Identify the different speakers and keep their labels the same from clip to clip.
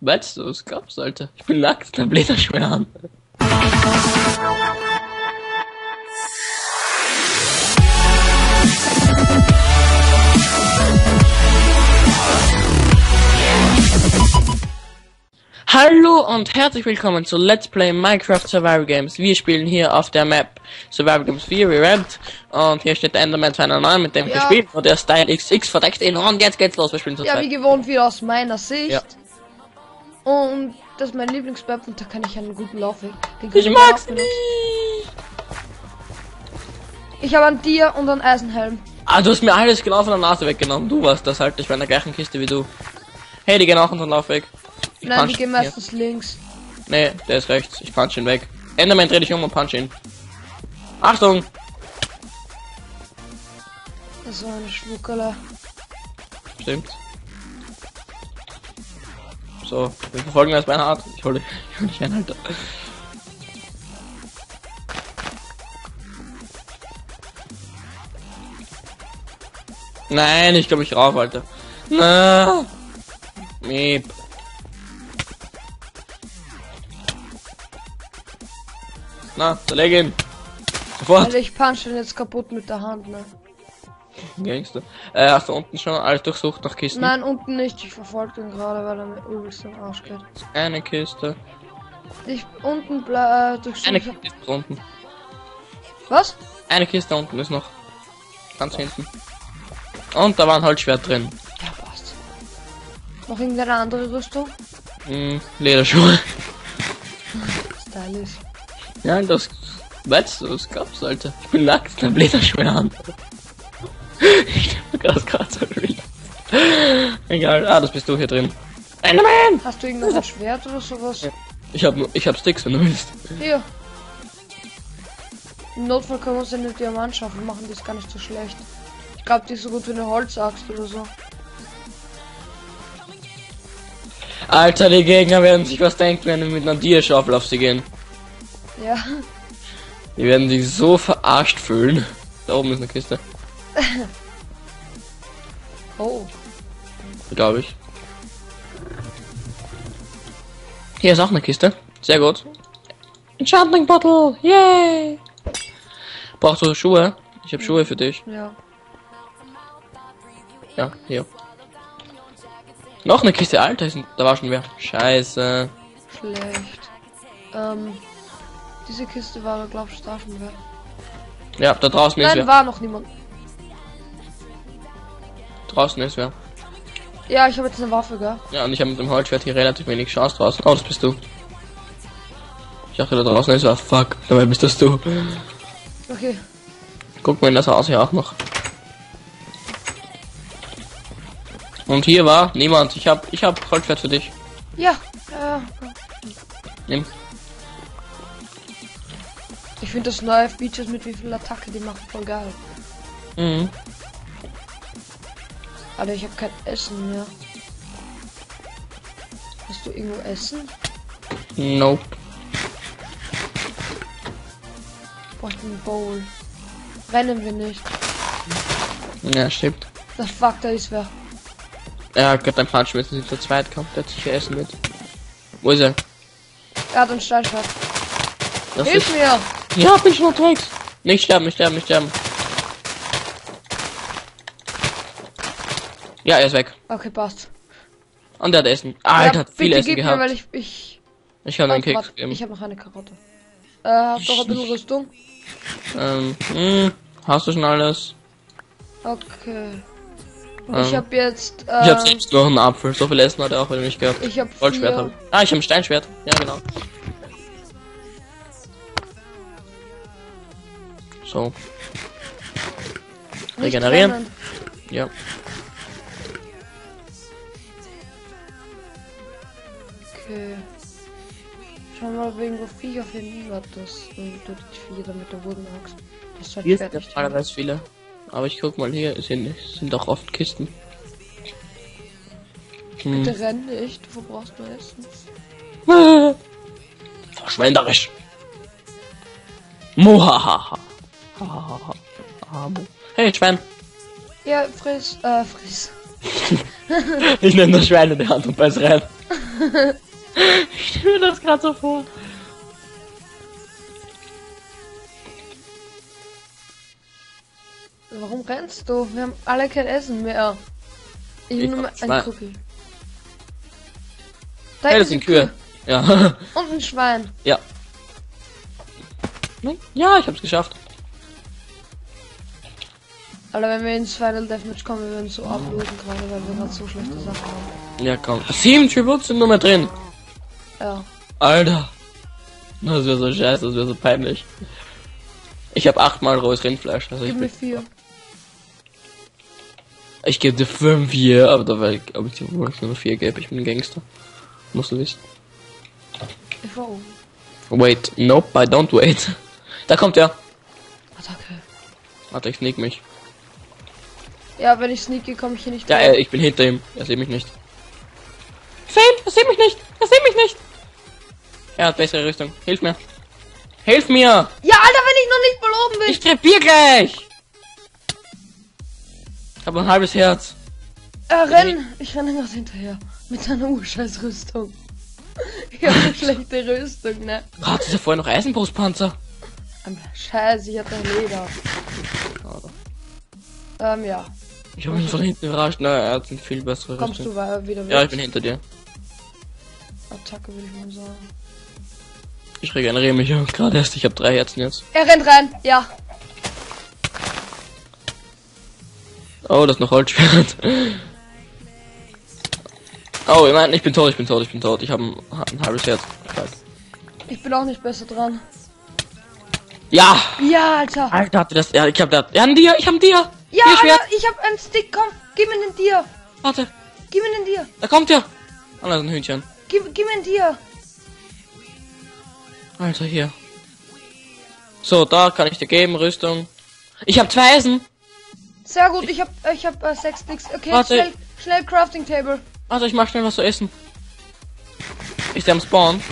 Speaker 1: Weißt du, was gab's, Alter? Ich bin nackt, dann bläht er schwer an. Hallo und herzlich willkommen zu Let's Play Minecraft Survival Games. Wir spielen hier auf der Map Survival Games 4 Revamped und hier steht der Enderman 209, mit dem
Speaker 2: Ja.
Speaker 1: gespielt und der Style XX verdeckt ihn und jetzt geht's los, wir spielen zu
Speaker 2: Ja, wie gewohnt wieder aus meiner Sicht.
Speaker 1: Ja.
Speaker 2: Und das ist mein Lieblingsmap und da kann ich einen guten Laufweg. Den kann
Speaker 1: Ich mag's nicht!
Speaker 2: Ich habe einen Tier und einen Eisenhelm.
Speaker 1: Ah, du hast mir alles genau von der Nase weggenommen. Du warst das halt, ich war in der gleichen Kiste wie du. Hey, die gehen auch unseren Laufweg. Ich
Speaker 2: Nein, die gehen
Speaker 1: ihn hier.
Speaker 2: meistens links.
Speaker 1: Nee, der ist rechts. Ich punch ihn weg. Enderman, dreh dich um und punch ihn. Achtung!
Speaker 2: Das war eine Schmuckerle.
Speaker 1: Stimmt. So, wir verfolgen das Beinhard. Ich hole ich hol dich ein, Alter. Nein, ich glaube ich rauf, Alter. Na. Miep. Na, zerleg ihn. Sofort.
Speaker 2: Alter, ich punch den jetzt kaputt mit der Hand, ne?
Speaker 1: Gangster. Äh, hast du unten schon alles durchsucht nach Kisten?
Speaker 2: Nein, unten nicht. Ich verfolge den gerade, weil er mir übelst im Arsch geht.
Speaker 1: Eine Kiste.
Speaker 2: Ich unten äh, durchsuche.
Speaker 1: Eine Kiste ist unten.
Speaker 2: Was?
Speaker 1: Eine Kiste unten ist noch. Ganz hinten. Und da war ein Holzschwert drin.
Speaker 2: Ja, passt. Noch irgendeine andere Rüstung?
Speaker 1: Hm, Lederschuhe.
Speaker 2: Stylisch.
Speaker 1: Ja, das. Weißt du, das gab's, Alter. Ich bin nackt, dann Lederschuhe an. Ich hab das gerade so. Egal, ah, das bist du hier drin. Enderman!
Speaker 2: Hast du irgendein Schwert oder sowas?
Speaker 1: Ja. Ich hab, ich hab Sticks, wenn du willst.
Speaker 2: Hier. Im Notfall können wir uns eine Diamant schaffen, machen die ist gar nicht so schlecht. Ich glaube, die ist so gut wie eine Holzaxt oder so.
Speaker 1: Alter, die Gegner werden sich was denken, wenn wir mit einer Dierschaufel auf sie gehen.
Speaker 2: Ja.
Speaker 1: Die werden sich so verarscht fühlen. Da oben ist eine Kiste,
Speaker 2: Oh.
Speaker 1: glaube ich. Hier ist auch eine Kiste. Sehr gut. Enchanting Bottle! Yay! Brauchst du Schuhe? Ich habe Schuhe für dich.
Speaker 2: Ja.
Speaker 1: Ja, hier. Noch eine Kiste, Alter. ist- Da war schon wer. Scheiße.
Speaker 2: Schlecht. Ähm. Diese Kiste war, glaube ich, da schon wer.
Speaker 1: Ja, da draußen ist
Speaker 2: Nein,
Speaker 1: wer.
Speaker 2: war noch niemand.
Speaker 1: Draußen ist wer.
Speaker 2: Ja, ich habe jetzt eine Waffe, gell?
Speaker 1: Ja, und ich habe mit dem Holzschwert hier relativ wenig Chance draußen. Oh, das bist du. Ich dachte, da draußen ist wer. Fuck, dabei bist das du.
Speaker 2: Okay.
Speaker 1: Guck mal in das Haus hier auch noch. Und hier war niemand. Ich hab, ich hab Holzschwert für dich.
Speaker 2: Ja. Ja.
Speaker 1: Nimm.
Speaker 2: Ich finde das neue Features mit wie viel Attacke die machen voll geil.
Speaker 1: Mhm.
Speaker 2: Alter, ich habe kein Essen mehr. Hast du irgendwo Essen?
Speaker 1: Nope.
Speaker 2: Brauche ich einen Bowl. Rennen wir nicht.
Speaker 1: Ja, stimmt.
Speaker 2: Das fuck, da ist wer.
Speaker 1: Er hat gerade ein Punch sind zu zweit kommt, der hat sicher Essen mit. Wo ist er?
Speaker 2: Er hat ein Steinschwert. Hilf
Speaker 1: ist,
Speaker 2: mir!
Speaker 1: ja, bin schon unterwegs. Nicht sterben, nicht sterben, nicht sterben. Ja, er ist weg.
Speaker 2: Okay, passt.
Speaker 1: Und er hat Essen. Alter,
Speaker 2: ja,
Speaker 1: hat viel Essen gehabt.
Speaker 2: mir, weil ich ich
Speaker 1: ich kann einen Keks geben.
Speaker 2: ich habe noch eine Karotte. Äh, hast du noch ein bisschen Rüstung?
Speaker 1: Ähm, hm, hast du schon alles?
Speaker 2: Okay.
Speaker 1: Ähm,
Speaker 2: ich habe jetzt
Speaker 1: Ich hab
Speaker 2: äh,
Speaker 1: selbst noch einen Apfel. So viel Essen hat er auch wieder nicht gehabt.
Speaker 2: ich habe
Speaker 1: Goldschwert hab ich. Ah, ich habe ein Steinschwert. Ja, genau. So. Regenerieren. Ja.
Speaker 2: Okay. Schau mal, wir irgendwo Viecher finden. Warte, das ähm, tut die Viecher damit der Wurden Axt. Das ist halt
Speaker 1: Hier
Speaker 2: fertig.
Speaker 1: teilweise viele. Aber ich guck mal hier, es sind, sind auch oft Kisten. Hm.
Speaker 2: Bitte renn nicht, wo brauchst du Essen?
Speaker 1: Verschwenderisch. Muhahaha. Hey, Schwein.
Speaker 2: Ja, friss, äh, friss.
Speaker 1: Ich nehme das Schwein in die Hand und beiß rein. ich stelle mir das gerade so vor.
Speaker 2: Warum rennst du? Wir haben alle kein Essen mehr. Ich
Speaker 1: Ich
Speaker 2: will nur ein. Cookie. Da
Speaker 1: Hey, das sind Kühe. Ja.
Speaker 2: Kuh Und ein Schwein.
Speaker 1: ja. Nein? Ja, ich hab's geschafft.
Speaker 2: Alter, wenn wir ins Final Deathmatch kommen, wir würden so ablösen gerade, weil wir gerade so schlechte Sachen haben.
Speaker 1: Ja, komm. Sieben Tributes sind nur mehr drin.
Speaker 2: Ja.
Speaker 1: Alter. Das wäre so scheiße, das wäre so peinlich. Ich habe achtmal rohes Rindfleisch. Also ich,
Speaker 2: Gib mir
Speaker 1: bin,
Speaker 2: vier.
Speaker 1: ich gebe dir fünf hier, aber da weil ob ich dir wohl nur vier gebe. Ich bin ein Gangster. Musst du wissen.
Speaker 2: Ich.
Speaker 1: Wait, nope, I don't wait. Da kommt er.
Speaker 2: Attacke.
Speaker 1: Warte, ich sneak mich.
Speaker 2: Ja, wenn ich sneaky, komme ich hier nicht
Speaker 1: Ja,
Speaker 2: durch.
Speaker 1: äh, ich bin hinter ihm. Er sieht mich nicht. Fame, er sieht mich nicht. Er sieht mich nicht. Er hat bessere Rüstung. Hilf mir. Hilf mir.
Speaker 2: Ja, Alter, wenn ich noch nicht mal oben bin.
Speaker 1: Ich krepier gleich. Ich habe ein halbes Herz.
Speaker 2: Äh, renn. Ich renne gerade hinterher. Mit seiner urscheiß Rüstung. Ich habe eine schlechte Rüstung, ne?
Speaker 1: Hat er vorher noch Eisenbrustpanzer?
Speaker 2: Scheiße, ich hatte Leder. Ähm, ja.
Speaker 1: Ich habe ihn von hinten überrascht. Na, er hat eine viel bessere
Speaker 2: Kommst
Speaker 1: Rüstung.
Speaker 2: du weiter wieder
Speaker 1: Ja, ich
Speaker 2: weg?
Speaker 1: bin hinter dir.
Speaker 2: Attacke, würde ich mal sagen.
Speaker 1: Ich regeneriere mich gerade erst. Ich habe drei Herzen jetzt.
Speaker 2: Er rennt rein. Ja.
Speaker 1: Oh, das ist noch Holzschwert. Oh, ich meine, ich bin tot, ich bin tot, ich bin tot. Ich habe ein, ein halbes Herz. Fuck.
Speaker 2: Ich bin auch nicht besser dran.
Speaker 1: Ja!
Speaker 2: Ja, Alter.
Speaker 1: Alter, das. Ja, ich hab das. Ja, ein Dir, ich hab ein Dir.
Speaker 2: Ja. Alter, ich hab einen Stick. Komm, gib mir den Dir.
Speaker 1: Warte,
Speaker 2: Gib mir den Dir.
Speaker 1: da kommt er. Oh, da ist ein Hühnchen.
Speaker 2: Gib, gib mir den Dir.
Speaker 1: Alter, hier. So, da kann ich dir geben, Rüstung. Ich habe zwei Eisen.
Speaker 2: Sehr gut, ich hab, ich hab äh, sechs Sticks. Okay,
Speaker 1: Warte.
Speaker 2: schnell, schnell Crafting Table.
Speaker 1: Warte, ich mach schnell was zu essen. Ist der am Spawn?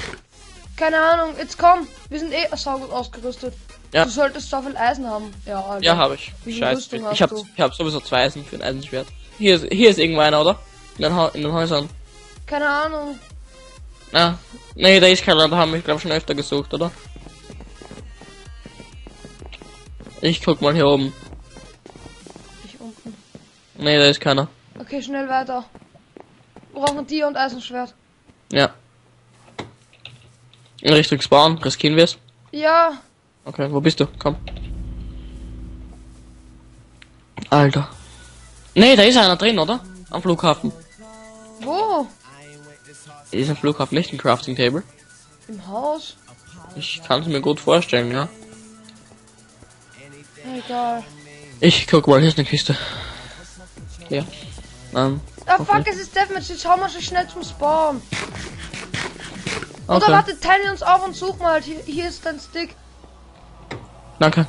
Speaker 2: Keine Ahnung, jetzt komm. Wir sind eh saugut ausgerüstet.
Speaker 1: Ja.
Speaker 2: Du solltest so viel Eisen haben. Ja, Alter.
Speaker 1: Ja, habe ich.
Speaker 2: Wie
Speaker 1: Scheiße. Ich
Speaker 2: du?
Speaker 1: ich hab sowieso zwei Eisen für ein Eisenschwert. Hier ist, hier ist irgendwo einer, oder? In den, ha in den Häusern.
Speaker 2: Keine Ahnung.
Speaker 1: Ah, nee, da ist keiner, da haben wir, glaube schon öfter gesucht, oder? Ich guck mal hier oben.
Speaker 2: Ich unten.
Speaker 1: Nee, da ist keiner.
Speaker 2: Okay, schnell weiter. Wir brauchen Dir und Eisenschwert.
Speaker 1: Ja. In Richtung Spawn, riskieren wir's?
Speaker 2: Ja,
Speaker 1: Okay, wo bist du? Komm. Alter. Nee, da ist einer drin, oder? Am Flughafen. Ist am Flughafen nicht ein Crafting Table?
Speaker 2: Im Haus?
Speaker 1: Ich kann es mir gut vorstellen, ja.
Speaker 2: Egal.
Speaker 1: Ich guck mal, hier ist eine Kiste. Ja. Ähm,
Speaker 2: Ah, fuck, es ist Deathmatch. Jetzt schauen wir schon schnell zum Spawn. Oder
Speaker 1: okay.
Speaker 2: warte, teilen wir uns auf und such mal. Hier, hier ist dein Stick.
Speaker 1: Danke.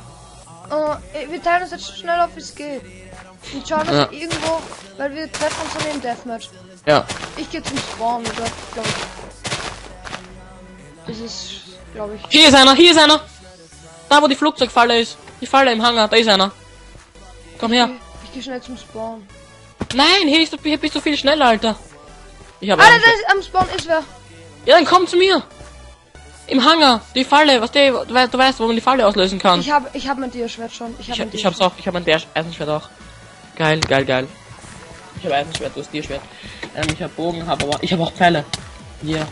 Speaker 2: Äh, wir teilen uns jetzt schnell auf, wie es geht. Und schauen, dass
Speaker 1: Ja.
Speaker 2: irgendwo, weil wir treffen uns dann im Deathmatch.
Speaker 1: Ja.
Speaker 2: Ich gehe zum Spawn, oder? Glaub ich. Das ist, glaube ich.
Speaker 1: Hier ist einer, hier ist einer! Da, wo die Flugzeugfalle ist. Die Falle im Hangar, da ist einer. Komm her.
Speaker 2: Ich gehe schnell zum Spawn.
Speaker 1: Nein, hier, ist, du- hier bist du viel schneller, Alter. Ich habe
Speaker 2: Alter, da ist, am Spawn ist wer.
Speaker 1: Ja, dann komm zu mir. Im Hangar, die Falle, was der, du, weißt- du weißt, wo man die Falle auslösen kann.
Speaker 2: Ich habe, ich habe mein Dia-Schwert schon. Ich
Speaker 1: Ich,
Speaker 2: habe
Speaker 1: ich hab's auch, ich hab ein Der- Eisenschwert auch. Geil, geil, geil. Ich habe Eisenschwert, du hast Tierschwert. Ähm, ich hab Bogen, hab aber, ich habe auch Pfeile. Hier.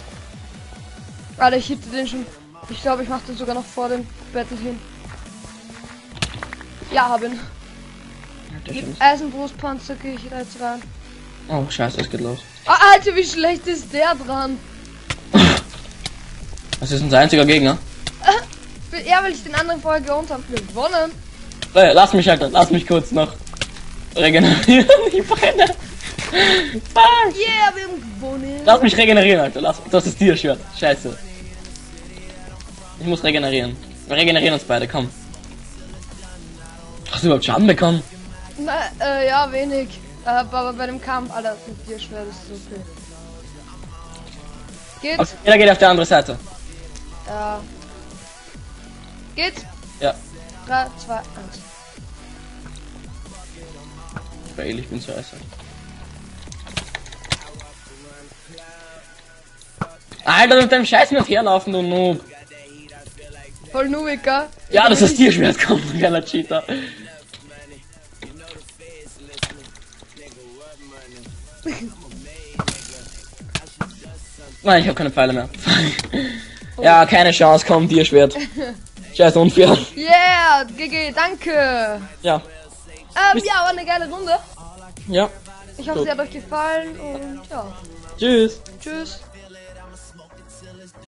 Speaker 2: Alter, ich hitte den schon. Ich glaube, ich mache den sogar noch vor dem Battle hin. Ja, hab ihn.
Speaker 1: Der
Speaker 2: Mit
Speaker 1: Scheiß.
Speaker 2: Eisenbrustpanzer gehe ich jetzt rein.
Speaker 1: Oh, scheiße, es geht los.
Speaker 2: Ah, Alter, wie schlecht ist der dran?
Speaker 1: Das ist unser einziger Gegner.
Speaker 2: Ja, weil ich den anderen vorher geohnt habe. Gewonnen.
Speaker 1: Äh, lass mich, Alter, lass mich kurz noch regenerieren. Ich brenne. Fuck.
Speaker 2: Yeah, wir haben gewonnen.
Speaker 1: Lass mich regenerieren, Alter. Lass, das ist Tierschwert. Scheiße. Ich muss regenerieren. Wir regenerieren uns beide, komm. Hast du überhaupt Schaden bekommen?
Speaker 2: Na, äh, ja, wenig. Äh, aber bei dem Kampf, Alter, mit dir schwer, das ist okay. Geht?
Speaker 1: Okay, jeder geht auf die andere Seite.
Speaker 2: Ja. Geht?
Speaker 1: Ja.
Speaker 2: 3, 2, 1.
Speaker 1: Fail, ich bin zu äußerst. Alter, mit deinem Scheiß mit herlaufen, du Noob.
Speaker 2: Voll Nuika.
Speaker 1: Ja, das ist Tierschwert kommt, du geiler Cheater. Nein, ich habe keine Pfeile mehr. ja, keine Chance, komm, Tierschwert. Scheiß unfair.
Speaker 2: Yeah, GG, danke.
Speaker 1: Ja,
Speaker 2: Ähm, ja, war eine geile Runde.
Speaker 1: ja.
Speaker 2: Ich hoffe, sie hat euch gefallen und ja.
Speaker 1: Tschüss.
Speaker 2: Tschüss.